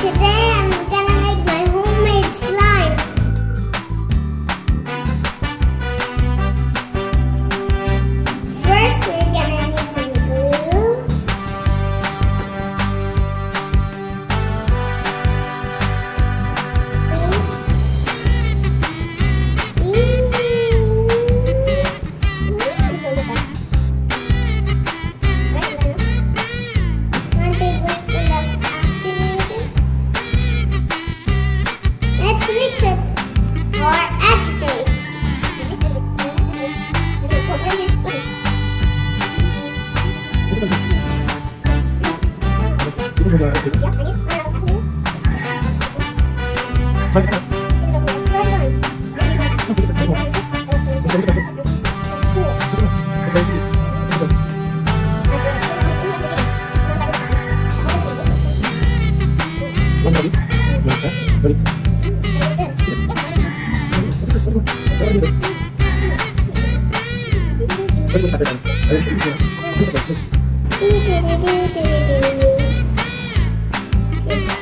Today 이거 먹어야 돼. Thank you. Alright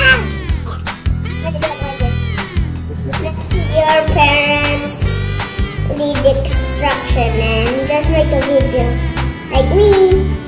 lang! How'd you do it, Roger? Your parents the instruction and just make a video like me.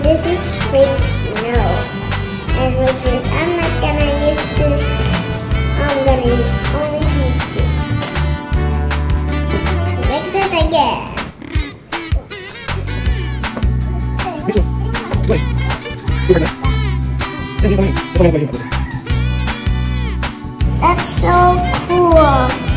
And this is fake snow. And which is I'm not gonna use this. I'm gonna use only these two. Mix it again. Wait. That's so cool.